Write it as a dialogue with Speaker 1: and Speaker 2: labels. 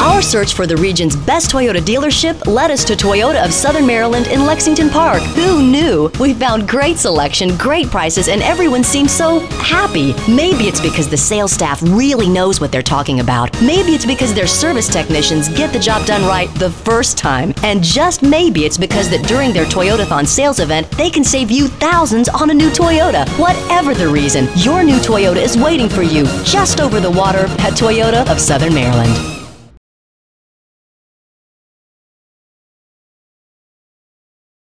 Speaker 1: Our search for the region's best Toyota dealership led us to Toyota of Southern Maryland in Lexington Park. Who knew? We found great selection, great prices, and everyone seems so happy. Maybe it's because the sales staff really knows what they're talking about. Maybe it's because their service technicians get the job done right the first time. And just maybe it's because that during their Toyotathon sales event, they can save you thousands on a new Toyota. Whatever the reason, your new Toyota is waiting for you just over the water at Toyota of Southern Maryland.